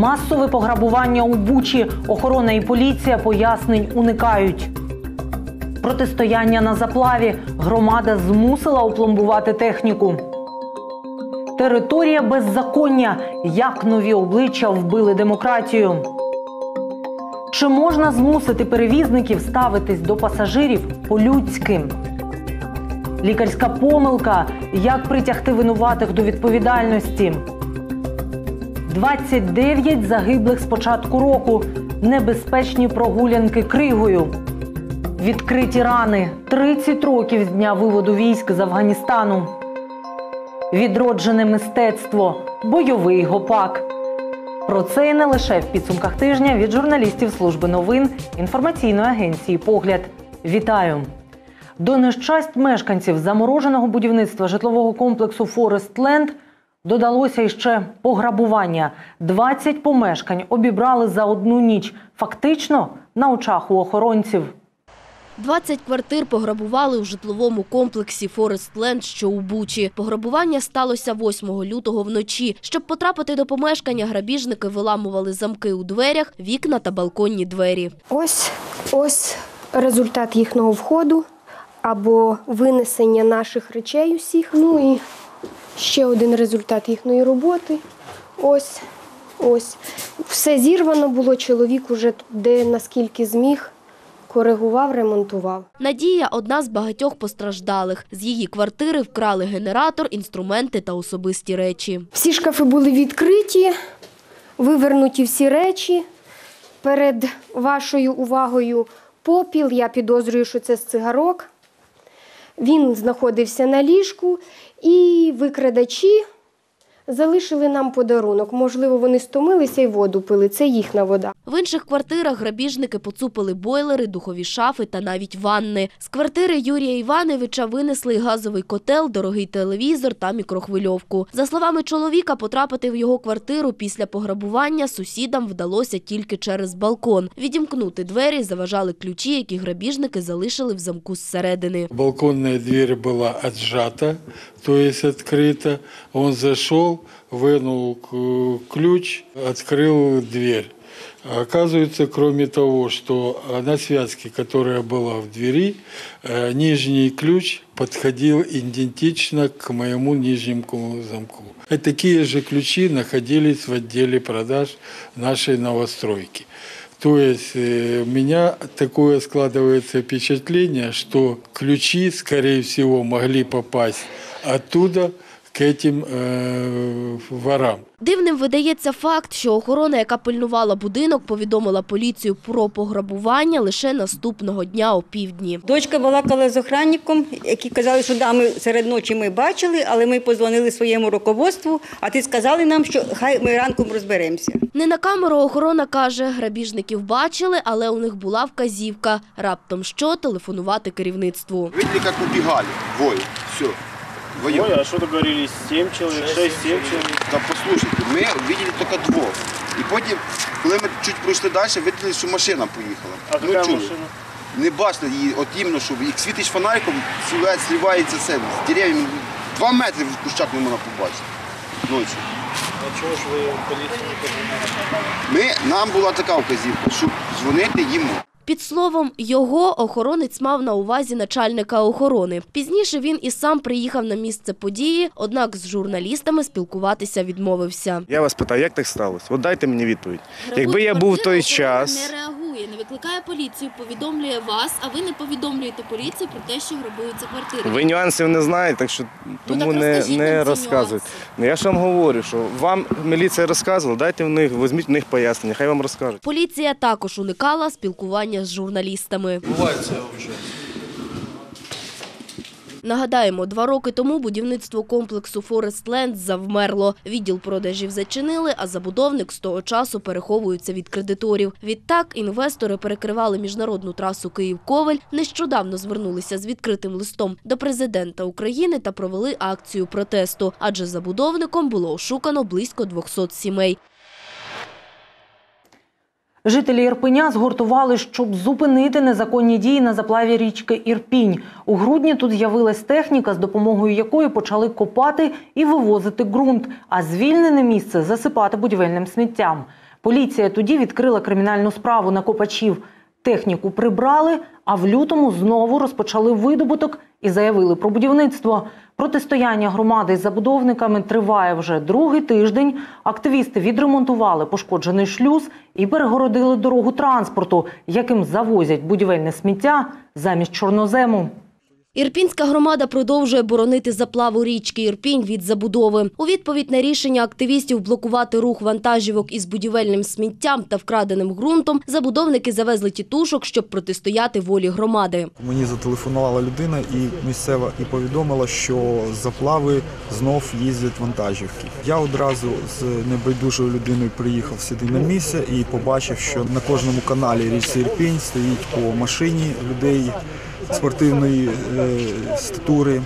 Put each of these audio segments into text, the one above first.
Масове пограбування у Бучі. Охорона і поліція пояснень уникають. Протистояння на заплаві. Громада змусила опломбувати техніку. Територія беззаконня. Як нові обличчя вбили демократію. Чи можна змусити перевізників ставитись до пасажирів по-людськи? Лікарська помилка. Як притягти винуватих до відповідальності? 29 загиблих з початку року. Небезпечні прогулянки кригою. Відкриті рани. 30 років з дня виводу військ з Афганістану. Відроджене мистецтво. Бойовий гопак. Про це і не лише в підсумках тижня від журналістів служби новин інформаційної агенції Погляд. Вітаю! До нещасть мешканців замороженого будівництва житлового комплексу Форестленд додалося іще пограбування. 20 помешкань обібрали за одну ніч, фактично на очах у охоронців. 20 квартир пограбували у житловому комплексі Форестленд, що у Бучі. Пограбування сталося 8 лютого вночі. Щоб потрапити до помешкання, грабіжники виламували замки у дверях, вікна та балконні двері. Ось ось результат їхнього входу або винесення наших речей усіх. Ну і ще один результат їхньої роботи. Ось, ось. Все зірвано було. Чоловік уже де наскільки зміг, коригував, ремонтував. Надія – одна з багатьох постраждалих. З її квартири вкрали генератор, інструменти та особисті речі. Всі шкафи були відкриті, вивернуті всі речі. Перед вашою увагою попіл. Я підозрюю, що це з цигарок. Він знаходився на ліжку, і викрадачі залишили нам подарунок. Можливо, вони стомилися і воду пили. Це їхня вода. В інших квартирах грабіжники поцупили бойлери, духові шафи та навіть ванни. З квартири Юрія Івановича винесли газовий котел, дорогий телевізор та мікрохвильовку. За словами чоловіка, потрапити в його квартиру після пограбування сусідам вдалося тільки через балкон. Відімкнути двері заважали ключі, які грабіжники залишили в замку зсередини. Балконная дверь была отжата, то есть открыта. Он зашел, вынул ключ, открыл дверь. Оказывается, кроме того, что на связке, которая была в двери, э, нижний ключ подходил идентично к моему нижнему замку. И такие же ключи находились в отделе продаж нашей новостройки. То есть э, у меня такое складывается впечатление, что ключи, скорее всего, могли попасть оттуда к этим э, ворам. Дивним видається факт, що охорона, яка пильнувала будинок, повідомила поліцію про пограбування лише наступного дня опівдні. Дочка балакала з охранником, які казали, що да, ми серед ночі ми бачили, але ми позвонили своєму руководству, а ти сказали нам, що хай ми ранком розберемося. Не на камеру охорона каже, грабіжників бачили, але у них була вказівка. Раптом що телефонувати керівництву. Видели, как убегали. Двое. Все. Ой, а что договорились? Семь человек, шесть-семь человек. Та послухайте, ми видели тільки двох. І потім, коли ми чуть пройшли далі, видели, що машина поїхала. А Ми какая чули. машина? Не бачили її, от іменно, що як світиш фонариком, сіває- зливається все. З дерев'ями два метри в кущах не можна побачити. Ночі. А чего ж вы полицию не позвонили? Ми, нам була така вказівка, щоб дзвонити йому. Під словом його охоронець мав на увазі начальника охорони. Пізніше він і сам приїхав на місце події, однак з журналістами спілкуватися відмовився. Я вас питаю, як так сталося? От дайте мені відповідь. Якби я був в той час, не реагує, не викликає поліцію, повідомлює вас, а ви не повідомлюєте поліцію про те, що грабуються квартири. ви нюансів не знаєте, так що тому так не, не розказують. розказуйте. Ну я ж вам говорю, що вам міліція розказувала, дайте в них, візьміть в них пояснення, хай вам розкажуть. Поліція також уникала спілкування з журналістами. Нагадаємо, два роки тому будівництво комплексу Форестленд завмерло. Відділ продажів зачинили, а забудовник з того часу переховується від кредиторів. Відтак інвестори перекривали міжнародну трасу Київ-Ковель, нещодавно звернулися з відкритим листом до президента України та провели акцію протесту, адже забудовником було ошукано близько 200 сімей. Жителі Ірпеня згуртували, щоб зупинити незаконні дії на заплаві річки Ірпінь. У грудні тут з'явилась техніка, з допомогою якої почали копати і вивозити ґрунт, а звільнене місце засипати будівельним сміттям. Поліція тоді відкрила кримінальну справу на копачів. Техніку прибрали, а в лютому знову розпочали видобуток і заявили про будівництво. Протистояння громади з забудовниками триває вже другий тиждень. Активісти відремонтували пошкоджений шлюз і перегородили дорогу транспорту, яким завозять будівельне сміття замість чорнозему. Ірпінська громада продовжує боронити заплаву річки Ірпінь від забудови. У відповідь на рішення активістів блокувати рух вантажівок із будівельним сміттям та вкраденим ґрунтом, забудовники завезли тітушок, щоб протистояти волі громади. Мені зателефонувала людина і місцева і повідомила, що заплави знов їздять вантажівки. Я одразу з небайдужою людиною приїхав сюди на місце і побачив, що на кожному каналі річці Ірпінь стоїть по машині людей спортивної е, статури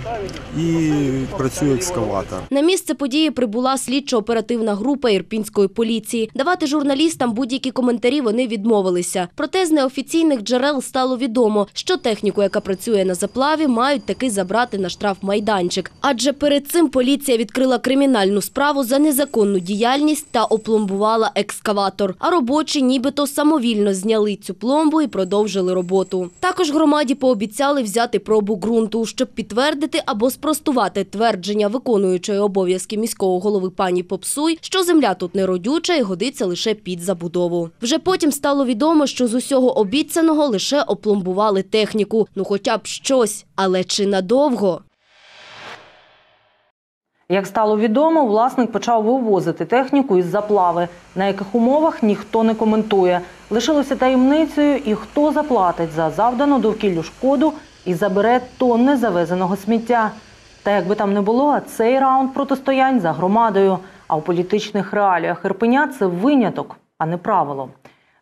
і працює екскаватор. На місце події прибула слідчо-оперативна група ірпінської поліції. Давати журналістам будь-які коментарі вони відмовилися. Проте з неофіційних джерел стало відомо, що техніку, яка працює на заплаві, мають таки забрати на штрафмайданчик. Адже перед цим поліція відкрила кримінальну справу за незаконну діяльність та опломбувала екскаватор. А робочі нібито самовільно зняли цю пломбу і продовжили роботу. Також громаді пообіцяли взяти пробу ґрунту, щоб підтвердити або спростувати твердження виконуючої обов'язки міського голови пані Попсуй, що земля тут неродюча і годиться лише під забудову. Вже потім стало відомо, що з усього обіцяного лише опломбували техніку. Ну хоча б щось, але чи надовго? Як стало відомо, власник почав вивозити техніку із заплави, на яких умовах ніхто не коментує. Лишилося таємницею і хто заплатить за завдану довкіллю шкоду і забере тонни завезеного сміття. Та як би там не було, цей раунд протистоянь за громадою. А у політичних реаліях Ірпеня це виняток, а не правило.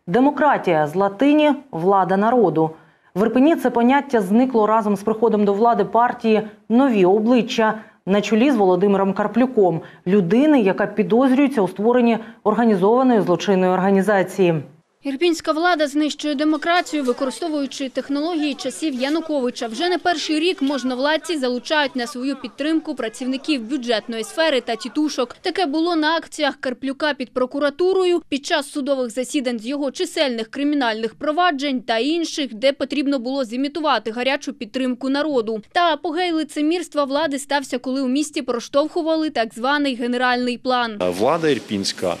Демократія з латині влада народу. В Ірпені це поняття зникло разом з приходом до влади партії нові обличчя на чолі з Володимиром Карплюком, людини, яка підозрюється у створенні організованої злочинної організації. Ірпінська влада знищує демократію, використовуючи технології часів Януковича. Вже не перший рік можновладці залучають на свою підтримку працівників бюджетної сфери та тітушок. Таке було на акціях Карплюка під прокуратурою, під час судових засідань з його чисельних кримінальних проваджень та інших, де потрібно було зімітувати гарячу підтримку народу. Та апогей лицемірства влади стався, коли у місті проштовхували так званий генеральний план. Влада ірпінська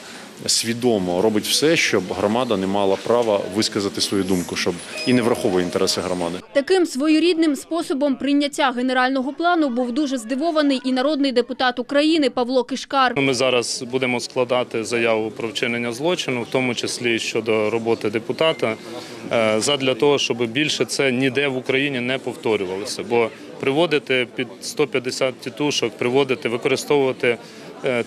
свідомо робить все, щоб громада не мала права висказати свою думку, щоб і не враховує інтереси громади. Таким своєрідним способом прийняття генерального плану був дуже здивований і народний депутат України Павло Кишкар. Ми зараз будемо складати заяву про вчинення злочину, в тому числі щодо роботи депутата, е, задля того, щоб більше це ніде в Україні не повторювалося. Бо приводити під 150 тітушок, приводити, використовувати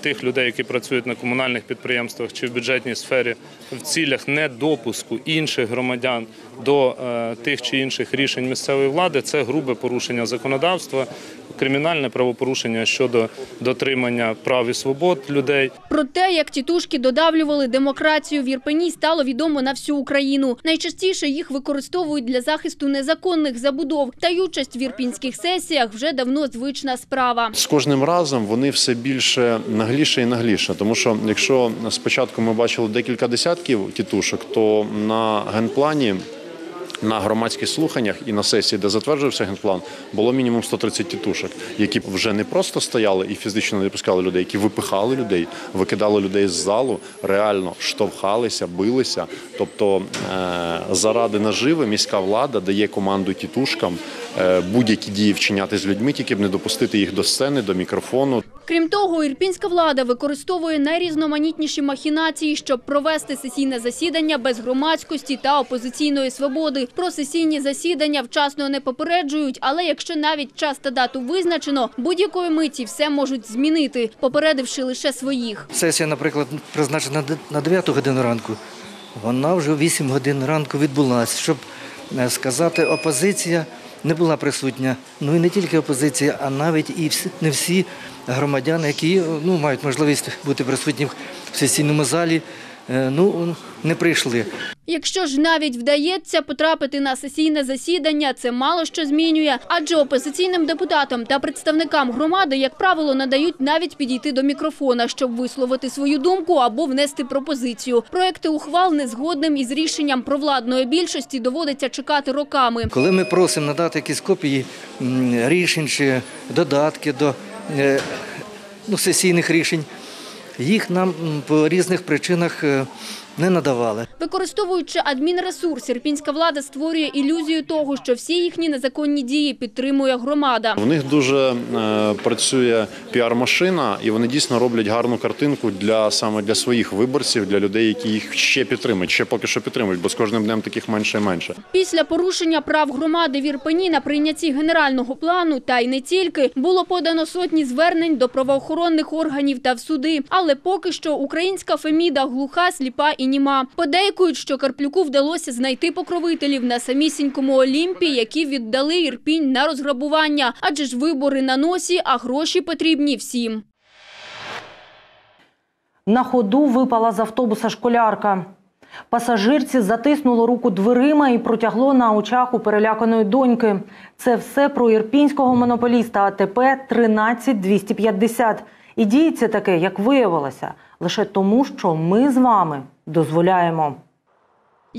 тих людей, які працюють на комунальних підприємствах чи в бюджетній сфері, в цілях недопуску інших громадян до е, тих чи інших рішень місцевої влади це грубе порушення законодавства, кримінальне правопорушення щодо дотримання прав і свобод людей. Про те, як тітушки додавлювали демократію в Ірпені, стало відомо на всю Україну. Найчастіше їх використовують для захисту незаконних забудов. Та й участь в ірпінських сесіях вже давно звична справа. З кожним разом вони все більше нагліше і нагліше. Тому що якщо спочатку ми бачили декілька десятків тітушок, то на генплані. На громадських слуханнях і на сесії, де затверджувався генплан, було мінімум 130 тітушок, які вже не просто стояли і фізично не допускали людей, які випихали людей, викидали людей з залу, реально штовхалися, билися. Тобто е, заради наживи міська влада дає команду тітушкам е, будь-які дії вчиняти з людьми, тільки б не допустити їх до сцени, до мікрофону. Крім того, ірпінська влада використовує найрізноманітніші махінації, щоб провести сесійне засідання без громадськості та опозиційної свободи. Про сесійні засідання вчасно не попереджують, але якщо навіть час та дату визначено, будь-якої миті все можуть змінити, попередивши лише своїх. Сесія, наприклад, призначена на 9 годину ранку. Вона вже о 8 годин ранку відбулася, щоб е, сказати, опозиція не була присутня. Ну і не тільки опозиція, а навіть і не всі громадяни, які ну, мають можливість бути присутні в сесійному залі. Е, ну, не прийшли. Якщо ж навіть вдається потрапити на сесійне засідання, це мало що змінює, адже опозиційним депутатам та представникам громади, як правило, надають навіть підійти до мікрофона, щоб висловити свою думку або внести пропозицію. Проекти ухвал незгодним із рішенням провладної більшості доводиться чекати роками. Коли ми просимо надати якісь копії рішень чи додатки до е, ну, сесійних рішень, їх нам по різних причинах е, не надавали. Використовуючи адмінресурс, ірпінська влада створює ілюзію того, що всі їхні незаконні дії підтримує громада. В них дуже е, працює піар-машина, і вони дійсно роблять гарну картинку для саме для своїх виборців, для людей, які їх ще підтримують, ще поки що підтримують, бо з кожним днем таких менше і менше. Після порушення прав громади в Ірпені на прийнятті генерального плану, та й не тільки, було подано сотні звернень до правоохоронних органів та в суди. Але поки що українська Феміда глуха, сліпа і німа. Подейкують, що Карплюку вдалося знайти покровителів на самісінькому Олімпі, які віддали Ірпінь на розграбування. Адже ж вибори на носі, а гроші потрібні всім. На ходу випала з автобуса школярка. Пасажирці затиснуло руку дверима і протягло на очах у переляканої доньки. Це все про ірпінського монополіста АТП 13250. І діється таке, як виявилося, лише тому, що ми з вами дозволяємо.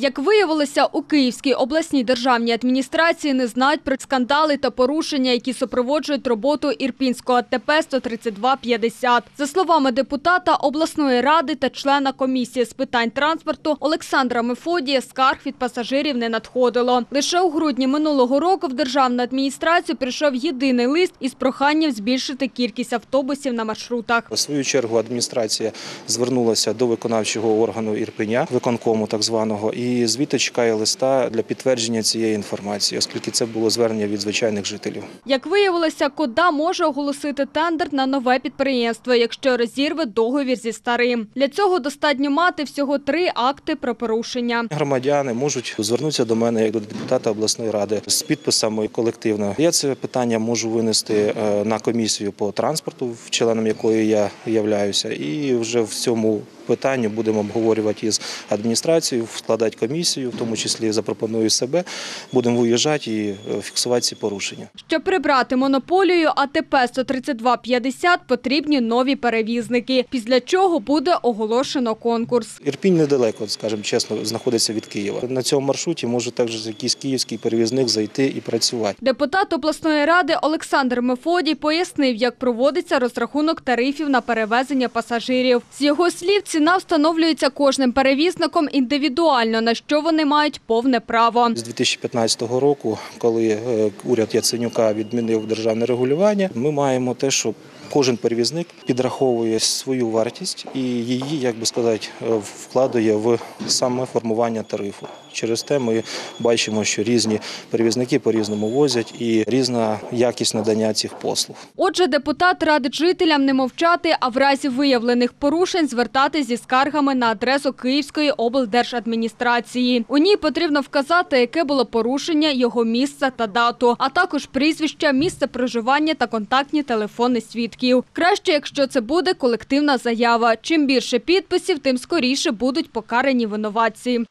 Як виявилося, у Київській обласній державній адміністрації не знають про скандали та порушення, які супроводжують роботу Ірпінського АТП 13250. За словами депутата обласної ради та члена комісії з питань транспорту Олександра Мефодія, скарг від пасажирів не надходило. Лише у грудні минулого року в державну адміністрацію прийшов єдиний лист із проханням збільшити кількість автобусів на маршрутах. У свою чергу адміністрація звернулася до виконавчого органу Ірпеня, виконкому так званого, і звідти чекає листа для підтвердження цієї інформації, оскільки це було звернення від звичайних жителів. Як виявилося, КОДА може оголосити тендер на нове підприємство, якщо розірве договір зі старим. Для цього достатньо мати всього три акти про порушення. Громадяни можуть звернутися до мене як до депутата обласної ради з підписами колективно. Я це питання можу винести е, на комісію по транспорту, членом якої я являюся, і вже в цьому питанні будемо обговорювати із адміністрацією, складати комісію, в тому числі запропоную себе. Будемо виїжджати і е, фіксувати ці порушення. Щоб прибрати монополію АТП 13250 потрібні нові перевізники, після чого буде оголошено конкурс. Ірпінь недалеко, скажімо чесно, знаходиться від Києва. На цьому маршруті може також якийсь київський перевізник зайти і працювати. Депутат обласної ради Олександр Мефодій пояснив, як проводиться розрахунок тарифів на перевезення пасажирів. З його слів, ціна встановлюється кожним перевізником індивідуально, на що вони мають повне право. З 2015 року, коли е, уряд Яценюка відмінив державне регулювання, ми маємо те, що кожен перевізник підраховує свою вартість і її, як би сказати, вкладує вкладає в саме формування тарифу. Через те ми бачимо, що різні перевізники по-різному возять і різна якість надання цих послуг. Отже, депутат радить жителям не мовчати, а в разі виявлених порушень звертатись зі скаргами на адресу Київської облдержадміністрації. У ній потрібно вказати, яке було порушення, його місце та дату, а також прізвище, місце проживання та контактні телефони свідків. Краще, якщо це буде колективна заява. Чим більше підписів, тим скоріше будуть покарані винуватці.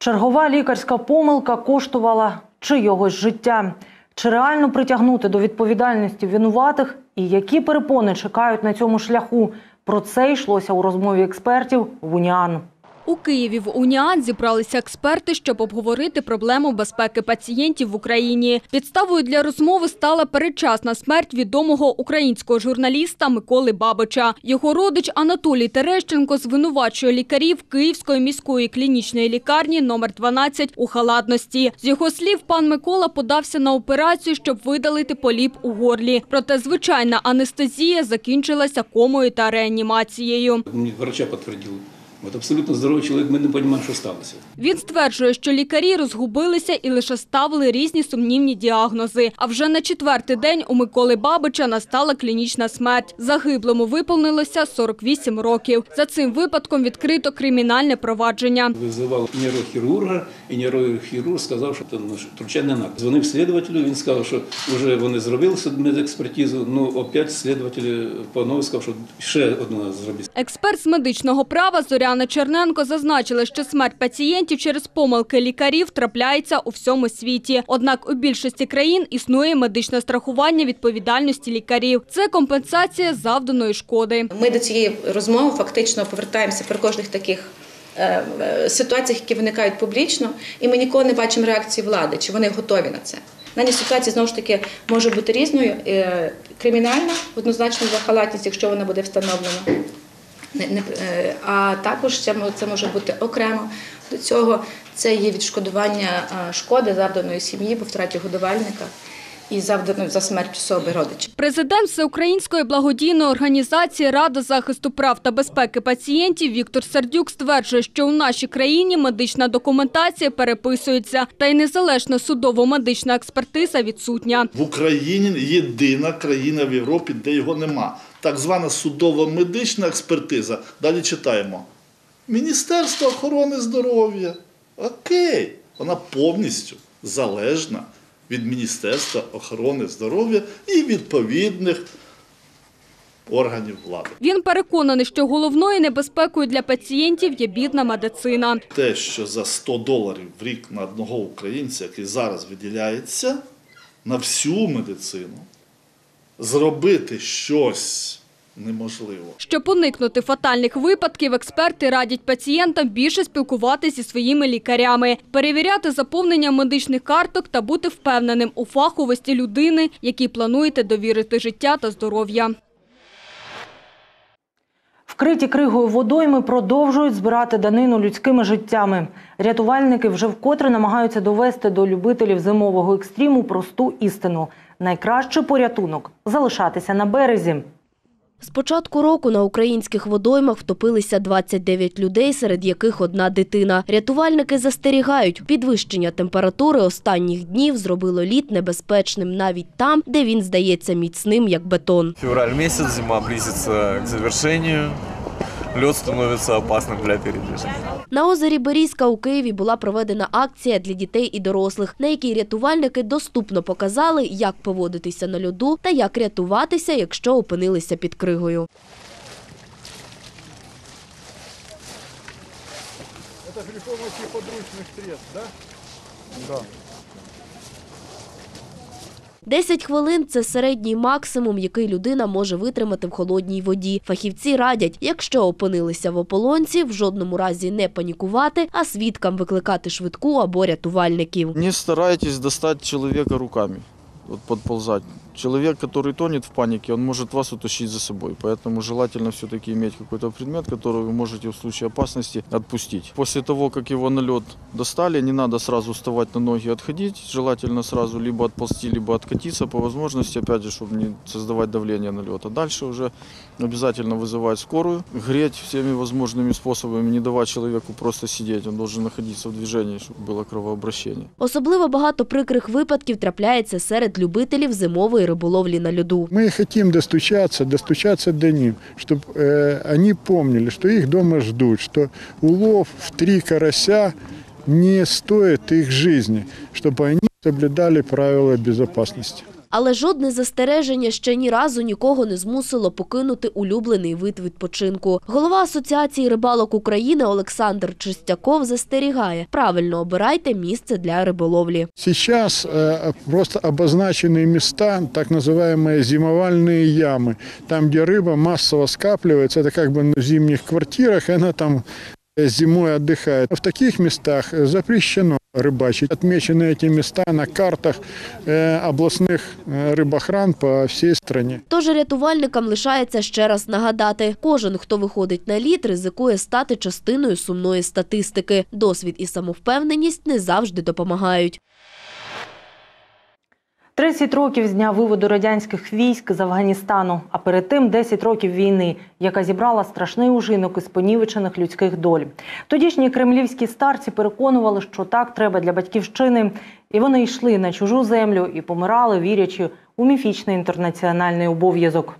Чергова лікарська помилка коштувала чийогось життя. Чи реально притягнути до відповідальності винуватих і які перепони чекають на цьому шляху? Про це йшлося у розмові експертів в Уніан. У Києві в Уніан зібралися експерти, щоб обговорити проблему безпеки пацієнтів в Україні. Підставою для розмови стала передчасна смерть відомого українського журналіста Миколи Бабича. Його родич Анатолій Терещенко звинувачує лікарів Київської міської клінічної лікарні номер 12 у халатності. З його слів, пан Микола подався на операцію, щоб видалити поліп у горлі. Проте звичайна анестезія закінчилася комою та реанімацією. Мне врача подтвердил От абсолютно здоровий чоловік, ми не розуміємо, що сталося. Він стверджує, що лікарі розгубилися і лише ставили різні сумнівні діагнози. А вже на четвертий день у Миколи Бабича настала клінічна смерть. Загиблому виповнилося 48 років. За цим випадком відкрито кримінальне провадження. Визивав нейрохірурга, і нейрохірург сказав, що це ну, втручання на дзвонив слідувателю. Він сказав, що вже вони зробили судмедекспертизу. Ну опять слідуватель поновив сказав, що ще одну зробити. Експерт з медичного права Зоряна Черненко зазначила, що смерть пацієнтів через помилки лікарів трапляється у всьому світі. Однак у більшості країн існує медичне страхування відповідальності лікарів. Це компенсація завданої шкоди. Ми до цієї розмови фактично повертаємося при кожних таких е, е, ситуаціях, які виникають публічно, і ми ніколи не бачимо реакції влади, чи вони готові на це. Дані ситуація знову ж таки може бути різною. Е, Кримінальна, однозначно за халатність, якщо вона буде встановлена. Е, А також це може бути окремо до цього. Це є відшкодування е, шкоди завданої сім'ї по втраті годувальника і завданої за смерть особи родичів. Президент Всеукраїнської благодійної організації Рада захисту прав та безпеки пацієнтів Віктор Сердюк стверджує, що у нашій країні медична документація переписується, та й незалежна судово-медична експертиза відсутня. В Україні єдина країна в Європі, де його нема. Так звана судово-медична експертиза. Далі читаємо. Міністерство охорони здоров'я. Окей, вона повністю залежна від Міністерства охорони здоров'я і відповідних органів влади. Він переконаний, що головною небезпекою для пацієнтів є бідна медицина. Те, що за 100 доларів в рік на одного українця, який зараз виділяється на всю медицину, зробити щось неможливо. Щоб уникнути фатальних випадків, експерти радять пацієнтам більше спілкуватися зі своїми лікарями, перевіряти заповнення медичних карток та бути впевненим у фаховості людини, якій плануєте довірити життя та здоров'я. Вкриті кригою водойми продовжують збирати данину людськими життями. Рятувальники вже вкотре намагаються довести до любителів зимового екстриму просту істину. Найкращий порятунок залишатися на березі. З початку року на українських водоймах втопилися 29 людей, серед яких одна дитина. Рятувальники застерігають, підвищення температури останніх днів зробило лід небезпечним навіть там, де він здається міцним, як бетон. Февраль місяць зима близиться к завершению Лед становится опасным для передвижения. На озері Берізка у Києві була проведена акція для дітей і дорослих, на якій рятувальники доступно показали, як поводитися на льоду та як рятуватися, якщо опинилися під кригою. Это при помощи подручных средств, да? Да. 10 хвилин – це середній максимум, який людина може витримати в холодній воді. Фахівці радять, якщо опинилися в ополонці, в жодному разі не панікувати, а свідкам викликати швидку або рятувальників. Не старайтесь достать чоловіка руками, от подползать. Человек, который тонет в панике, он может вас утащить за собой. Поэтому желательно все-таки иметь какой-то предмет, который вы можете в случае опасности отпустить. После того, как его на лед достали, не надо сразу вставать на ноги и отходить. Желательно сразу либо отползти, либо откатиться по возможности, опять же, чтобы не создавать давление на лед. А дальше уже обязательно вызывать скорую, греть всеми возможными способами, не давать человеку просто сидеть. Он должен находиться в движении, чтобы было кровообращение. Особливо багато прикрих випадків трапляється серед любителів зимової риболовлі на льоду. Мы хотим достучаться, достучаться до них, чтобы э, они помнили, что их дома ждут, что улов в три карася не стоит их жизни, чтобы они соблюдали правила безопасности. Але жодне застереження ще ні разу нікого не змусило покинути улюблений вид відпочинку. Голова Асоціації рибалок України Олександр Чистяков застерігає: правильно обирайте місце для риболовлі. Сейчас э, просто обозначены места, так называемые зимовальные ямы, там, где рыба массово скапливается, это как бы на зимних квартирах, и она там э, зимой отдыхает. В таких местах э, запрещено рыбачить. Отмечены эти места на картах э, областных э, рыбохран по всей стране. Тож рятувальникам лишається ще раз нагадати: кожен, хто виходить на лід, ризикує стати частиною сумної статистики. Досвід і самовпевненість не завжди допомагають. 30 років з дня виводу радянських військ з Афганістану, а перед тим 10 років війни, яка зібрала страшний ужинок із понівечених людських доль. Тодішні кремлівські старці переконували, що так треба для батьківщини, і вони йшли на чужу землю і помирали, вірячи у міфічний інтернаціональний обов'язок.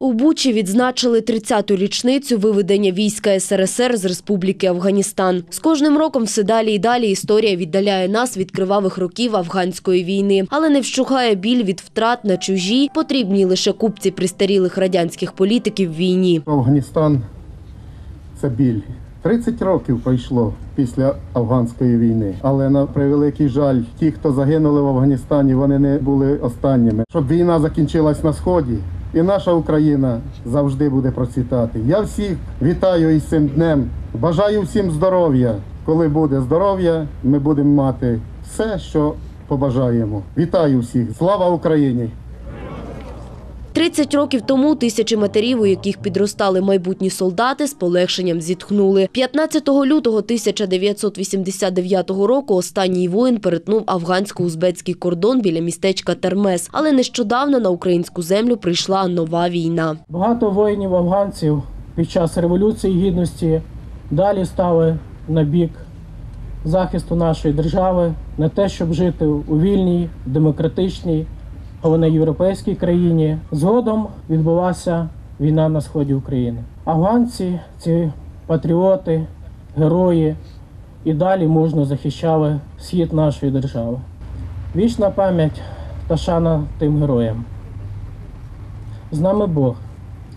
У Бучі відзначили 30-ту річницю виведення війська СРСР з Республіки Афганістан. З кожним роком все далі і далі історія віддаляє нас від кривавих років афганської війни, але не вщухає біль від втрат на чужій, потрібній лише купці пристарілих радянських політиків війні. Афганістан це біль. 30 років пройшло після афганської війни, але на превеликий жаль, ті, хто загинули в Афганістані, вони не були останніми. Щоб війна закінчилась на сході, і наша Україна завжди буде процвітати. Я всіх вітаю із цим днем. Бажаю всім здоров'я. Коли буде здоров'я, ми будемо мати все, що побажаємо. Вітаю всіх! Слава Україні! 30 років тому тисячі матерів, у яких підростали майбутні солдати, з полегшенням зітхнули. 15 лютого 1989 року останній воїн перетнув афгансько-узбецький кордон біля містечка Термес. Але нещодавно на українську землю прийшла нова війна. Багато воїнів афганців під час Революції Гідності далі стали на бік захисту нашої держави, на те, щоб жити у вільній, демократичній, головне європейській країні. Згодом відбулася війна на сході України. Афганці, ці патріоти, герої і далі мужно захищали схід нашої держави. Вічна пам'ять та шана тим героям. З нами Бог,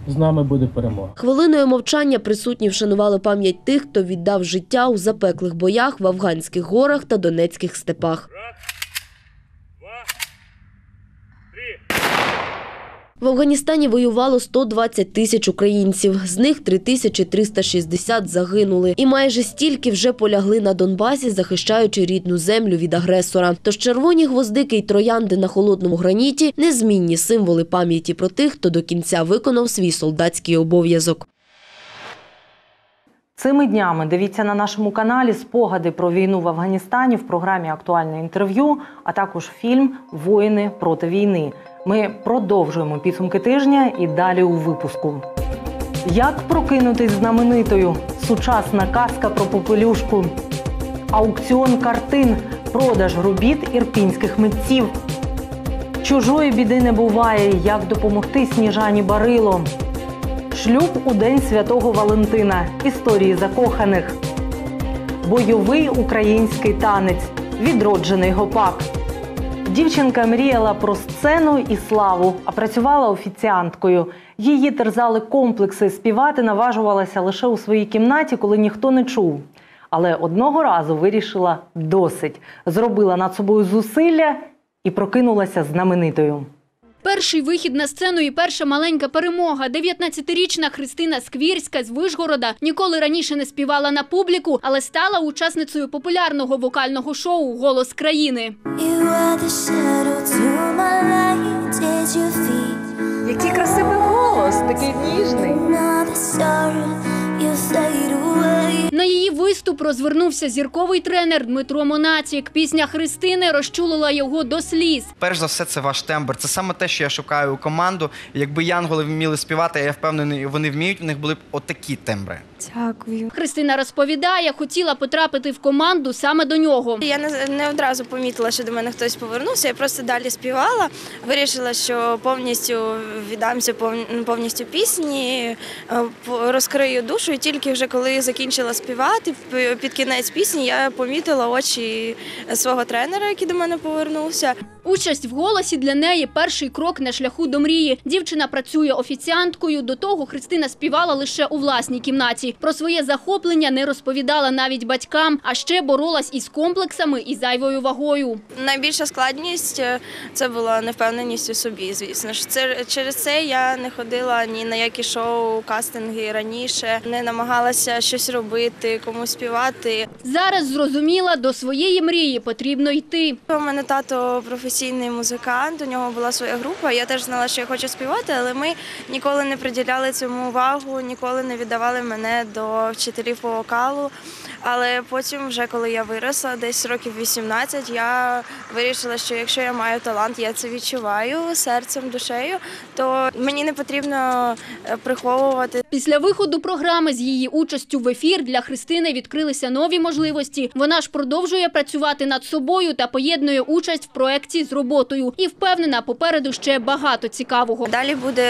з нами буде перемога. Хвилиною мовчання присутні вшанували пам'ять тих, хто віддав життя у запеклих боях в афганських горах та донецьких степах. В Афганістані воювало 120 тисяч українців, з них 3360 загинули. І майже стільки вже полягли на Донбасі, захищаючи рідну землю від агресора. Тож червоні гвоздики й троянди на холодному граніті – незмінні символи пам'яті про тих, хто до кінця виконав свій солдатський обов'язок. Цими днями дивіться на нашому каналі спогади про війну в Афганістані в програмі Актуальне інтерв'ю, а також фільм Воїни проти війни. Ми продовжуємо підсумки тижня і далі у випуску. Як прокинутись знаменитою? Сучасна казка про попелюшку. Аукціон картин, продаж робіт ірпінських митців. Чужої біди не буває. Як допомогти Сніжані Барило? Шлюб у день святого Валентина. Історії закоханих. Бойовий український танець. Відроджений гопак. Дівчинка мріяла про сцену і славу, а працювала офіціанткою. Її терзали комплекси. Співати наважувалася лише у своїй кімнаті, коли ніхто не чув. Але одного разу вирішила досить. Зробила над собою зусилля і прокинулася знаменитою. Перший вихід на сцену і перша маленька перемога. 19-річна Христина Сквірська з Вишгорода ніколи раніше не співала на публіку, але стала учасницею популярного вокального шоу Голос країни. Який красивий голос, такий ніжний. Виступ розвернувся зірковий тренер Дмитро Монацік. Пісня Христини розчулила його до сліз. Перш за все, це ваш тембр. Це саме те, що я шукаю у команду. Якби янголи вміли співати, я впевнений, вони вміють. У них були б отакі тембри. Дякую. Христина розповідає, хотіла потрапити в команду саме до нього. Я не, не одразу помітила, що до мене хтось повернувся. Я просто далі співала. Вирішила, що повністю віддамся пов- повністю пісні, е, розкрию душу. І тільки вже коли закінчила співати, п- під кінець пісні я помітила очі свого тренера, який до мене повернувся. Участь в голосі для неї перший крок на шляху до мрії. Дівчина працює офіціанткою. До того Христина співала лише у власній кімнаті. Про своє захоплення не розповідала навіть батькам, а ще боролась із комплексами і зайвою вагою. Найбільша складність е, це була невпевненість у собі. Звісно ж, це через це я не ходила ні на які шоу, кастинги раніше, не намагалася щось робити, комусь співати. Зараз зрозуміла, до своєї мрії потрібно йти. У мене тато професійний музикант, у нього була своя група. Я теж знала, що я хочу співати, але ми ніколи не приділяли цьому увагу, ніколи не віддавали мене мене до вчителів по вокалу. Але потім, вже коли я виросла, десь років 18, я вирішила, що якщо я маю талант, я це відчуваю серцем, душею, то мені не потрібно е, приховувати. Після виходу програми з її участю в ефір для Христини відкрилися нові можливості. Вона ж продовжує працювати над собою та поєднує участь в проєкті з роботою. І впевнена, попереду ще багато цікавого. Далі буде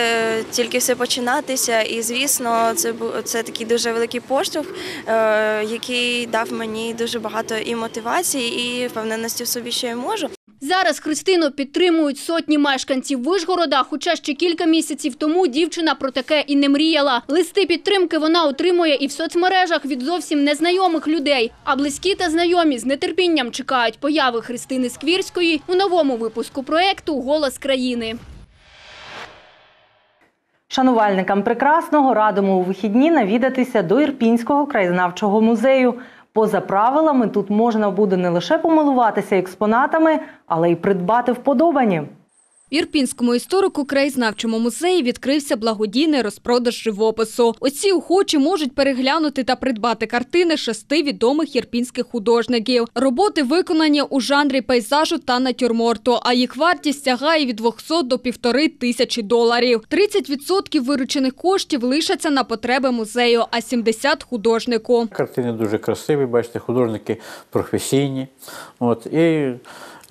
тільки все починатися, і звісно, це це такий дуже великий поштовх, е, який дав мені дуже багато і мотивації, і впевненості в собі, що я можу. Зараз Христину підтримують сотні мешканців Вишгорода, хоча ще кілька місяців тому дівчина про таке і не мріяла. Листи підтримки вона отримує і в соцмережах від зовсім незнайомих людей. А близькі та знайомі з нетерпінням чекають появи Христини Сквірської у новому випуску проєкту Голос країни. Шанувальникам прекрасного радимо у вихідні навідатися до Ірпінського краєзнавчого музею. Поза правилами тут можна буде не лише помилуватися експонатами, але й придбати вподобані. В Ірпінському історико-краєзнавчому музеї відкрився благодійний розпродаж живопису. Оці охочі можуть переглянути та придбати картини шести відомих ірпінських художників. Роботи виконані у жанрі пейзажу та натюрморту, а їх вартість сягає від 200 до півтори тисячі доларів. 30% виручених коштів лишаться на потреби музею, а 70 – художнику. Картини дуже красиві, бачите, художники професійні. От, і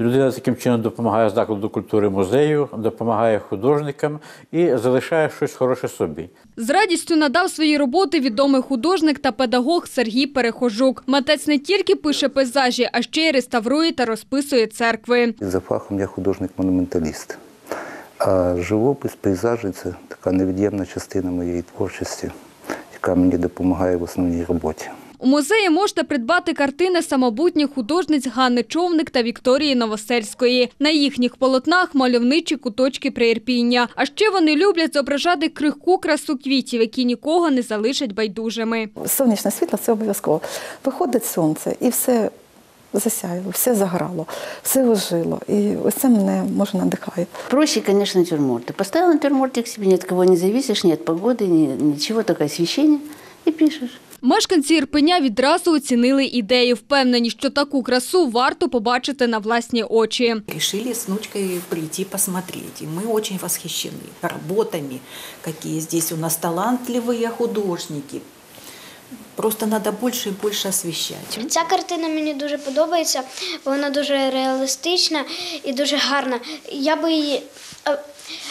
людина таким чином допомагає закладу культури музею, допомагає художникам і залишає щось хороше собі. З радістю надав свої роботи відомий художник та педагог Сергій Перехожук. Митець не тільки пише пейзажі, а ще й реставрує та розписує церкви. За фахом я художник-монументаліст. А живопис, пейзажі це така невід'ємна частина моєї творчості, яка мені допомагає в основній роботі. У музеї можна придбати картини самобутніх художниць Ганни Човник та Вікторії Новосельської. На їхніх полотнах мальовничі куточки приірпіння. А ще вони люблять зображати крихку красу квітів, які нікого не залишать байдужими. Сонячне світло це обов'язково. Виходить сонце і все засяяло, все заграло, все ожило. І ось це мене може надихає. Проще, конечно, натюрморты. Поставил натюрмортик себе, ни от кого не зависишь, ни от погоды, ни, ничего, только освещение, и пишешь. Мешканці Ірпеня відразу оцінили ідею, впевнені, що таку красу варто побачити на власні очі. Решили с внучкой прийти посмотреть. И мы очень восхищены работами, какие здесь у нас талантливые художники. Просто надо больше и больше освещать. Ця картина мені дуже подобається, вона дуже реалістична і дуже гарна. Я би її е,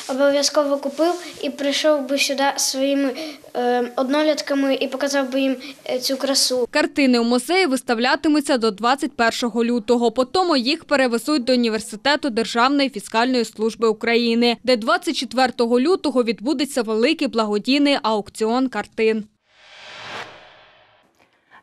обов'язково купив і прийшов би сюди своїми е, однолітками і показав би їм е, цю красу. Картини у музеї виставлятимуться до 21 лютого. Потім їх перевезуть до університету Державної фіскальної служби України, де 24 лютого відбудеться великий благодійний аукціон картин.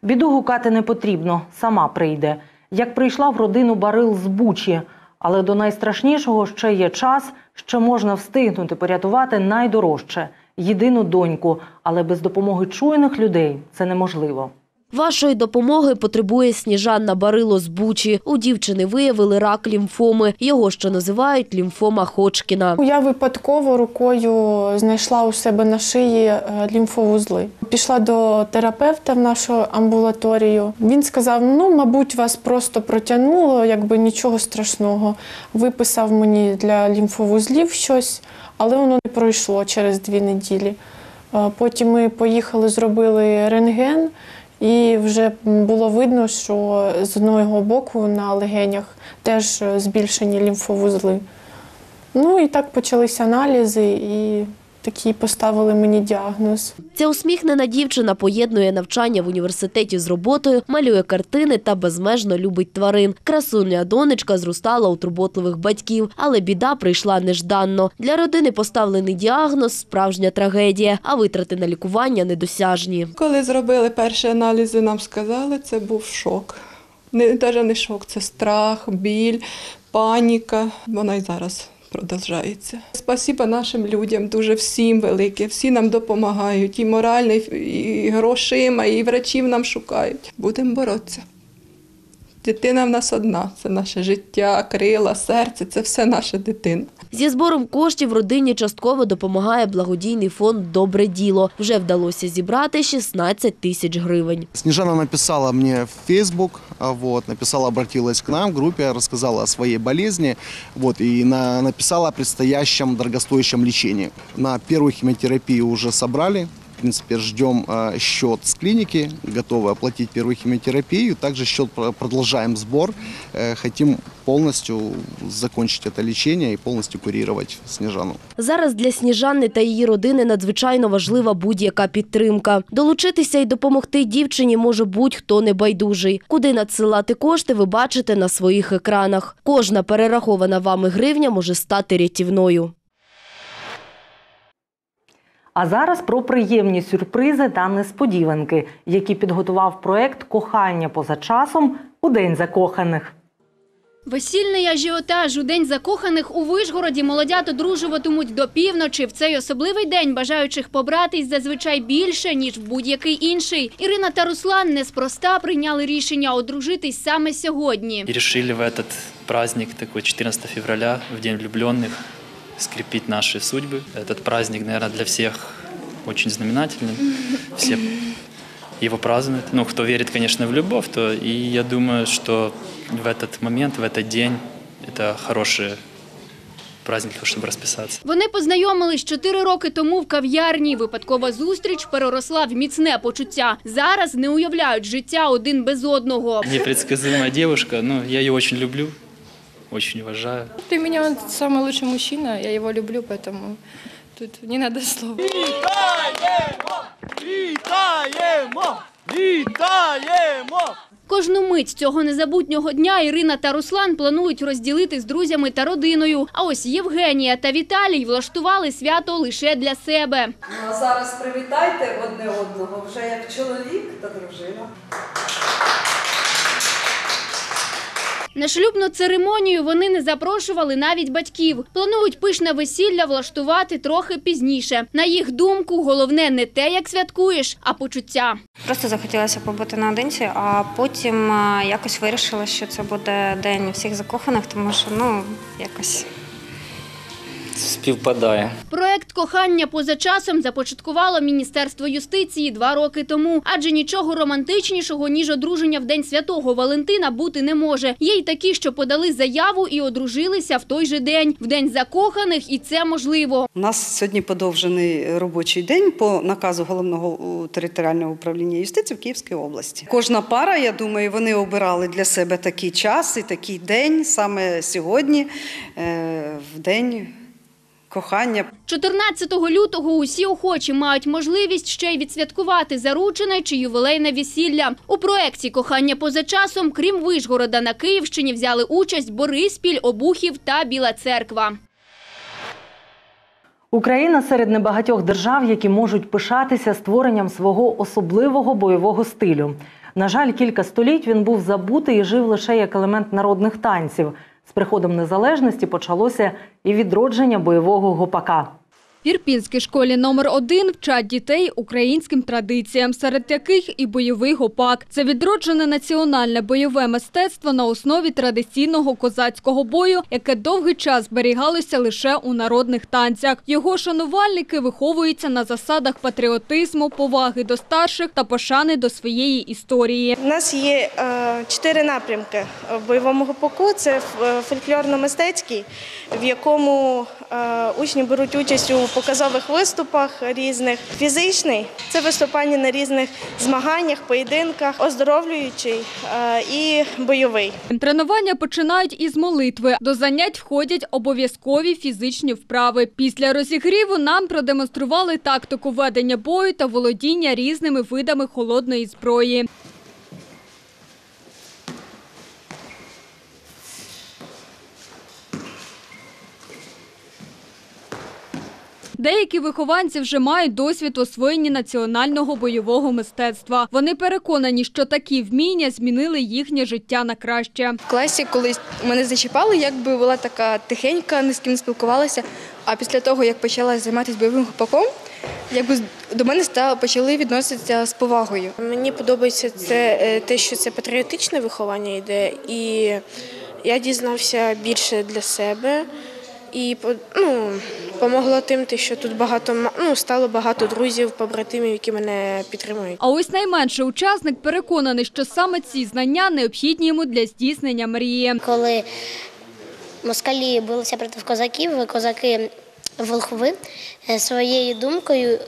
Біду гукати не потрібно, сама прийде. Як прийшла в родину Барил з Бучі. Але до найстрашнішого ще є час, ще можна встигнути порятувати найдорожче – єдину доньку. Але без допомоги чуйних людей це неможливо. Вашої допомоги потребує Сніжанна Барило з Бучі. У дівчини виявили рак лімфоми. Його ще називають лімфома Ходжкіна. Я випадково рукою знайшла у себе на шиї е, лімфовузли. Пішла до терапевта в нашу амбулаторію. Він сказав: ну, мабуть, вас просто протягнуло, якби нічого страшного. Виписав мені для лімфовузлів щось, але воно не пройшло через дві неділі. Е, Потім ми поїхали, зробили рентген. І вже було видно, що з одного боку на легенях теж збільшені лімфовузли. Ну і так почалися аналізи, і такий поставили мені діагноз. Ця усміхнена дівчина поєднує навчання в університеті з роботою, малює картини та безмежно любить тварин. Красуня донечка зростала у турботливих батьків, але біда прийшла нежданно. Для родини поставлений діагноз – справжня трагедія, а витрати на лікування недосяжні. Коли зробили перші аналізи, нам сказали, це був шок. Не навіть не шок, це страх, біль, паніка. Вона й зараз продовжується. Спасіба нашим людям, дуже всім велике. Всі нам допомагають і морально, і грошима, і врачів нам шукають. Будемо боротися. Дитина в нас одна. Це наше життя, крила, серце це все наша дитина. Зі збором коштів родині частково допомагає благодійний фонд Добре діло. Вже вдалося зібрати 16 тисяч гривень. Снежана написала мне в а, вот, написала, обратилась к нам в группе, рассказала о своей болезни, вот, и на, написала о предстоящем дорогостоящем лечении. На первую химиотерапию уже собрали, в принципе, ждем э, счет с клиники, готовы оплатить первую химиотерапию, также счет про- продолжаем сбор, Э, хотим полностью закончить это лечение и полностью курировать Снежану. Зараз для Сніжани та її родини надзвичайно важлива будь-яка підтримка. Долучитися і допомогти дівчині може будь-хто небайдужий. Куди надсилати кошти, ви бачите на своїх екранах. Кожна перерахована вами гривня може стати рятівною. А зараз про приємні сюрпризи та несподіванки, які підготував проект Кохання поза часом у День закоханих. Весільний ажіотаж у день закоханих у Вишгороді молодят одружуватимуть до півночі. В цей особливий день бажаючих побратись зазвичай більше ніж в будь-який інший. Ірина та Руслан неспроста прийняли рішення одружитись саме сьогодні. И решили в этот праздник, такой 14 февраля, в День влюбленных, скрепить наши судьбы. Этот праздник, наверное, для всех очень знаменательный. Все его празднуют. Ну, кто верит, конечно, в любовь, то и я думаю, что в этот момент, в этот день, это хороший праздник, для того, чтобы расписаться. Вони познайомились чотири роки тому в кав'ярні. Випадкова зустріч переросла в міцне почуття. Зараз не уявляють життя один без одного. Непредсказуемая девушка, ну, я ее очень люблю, очень уважаю. Для меня он самый лучший мужчина, я его люблю, поэтому тут не надо слов. Вітаємо! Вітаємо! Кожну мить цього незабутнього дня Ірина та Руслан планують розділити з друзями та родиною. А ось Євгенія та Віталій влаштували свято лише для себе. Ну а зараз привітайте одне одного вже як чоловік та дружина. На шлюбну церемонію вони не запрошували навіть батьків. Планують пишне весілля влаштувати трохи пізніше. На їх думку, головне не те, як святкуєш, а почуття. Просто захотілося побути наодинці, а потім якось вирішила, що це буде день всіх закоханих, тому що ну якось Співпадає. Проект кохання поза часом започаткувало Міністерство юстиції два роки тому. Адже нічого романтичнішого, ніж одруження в День Святого Валентина бути не може. Є й такі, що подали заяву і одружилися в той же день, в День закоханих, і це можливо. У нас сьогодні подовжений робочий день по наказу головного територіального управління юстиції в Київській області. Кожна пара, я думаю, вони обирали для себе такий час і такий день саме сьогодні, е, в день кохання. 14 лютого усі охочі мають можливість ще й відсвяткувати заручене чи ювілейне весілля. У проекті «Кохання поза часом», крім Вишгорода на Київщині, взяли участь Бориспіль, Обухів та Біла Церква. Україна серед небагатьох держав, які можуть пишатися створенням свого особливого бойового стилю. На жаль, кілька століть він був забутий і жив лише як елемент народних танців. Приходом незалежності почалося і відродження бойового гопака. Ірпінській школі номер один вчать дітей українським традиціям, серед яких і бойовий гопак. Це відроджене національне бойове мистецтво на основі традиційного козацького бою, яке довгий час зберігалося лише у народних танцях. Його шанувальники виховуються на засадах патріотизму, поваги до старших та пошани до своєї історії. У нас є е, чотири напрямки бойовому гопаку. Це е, фольклорно-мистецький, в якому е, учні беруть участь у показових виступах різних. Фізичний це виступання на різних змаганнях, поєдинках, оздоровлюючий е, і бойовий. Тренування починають із молитви. До занять входять обов'язкові фізичні вправи. Після розігріву нам продемонстрували тактику ведення бою та володіння різними видами холодної зброї. Деякі вихованці вже мають досвід освоєння національного бойового мистецтва. Вони переконані, що такі вміння змінили їхнє життя на краще. В класі колись мене зачіпали, якби була така тихенька, ні з ким не спілкувалася. А після того, як почала займатися бойовим гопаком, якби до мене стало почали відноситися з повагою. Мені подобається це е, те, що це патріотичне виховання йде, і я дізнався більше для себе. І по- ну, помогло тим, що тут багато ну, стало багато друзів, побратимів, які мене підтримують. А ось найменший учасник переконаний, що саме ці знання необхідні йому для здійснення мрії. Коли москалі билися проти козаків, козаки волхви е, своєю думкою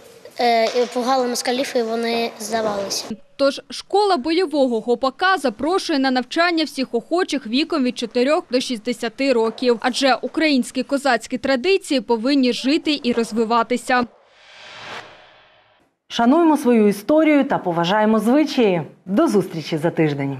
е, пугали москалів, і вони здавалися. Тож школа бойового гопака запрошує на навчання всіх охочих віком від 4 до 60 років. Адже українські козацькі традиції повинні жити і розвиватися. Шануємо свою історію та поважаємо звичаї. До зустрічі за тиждень.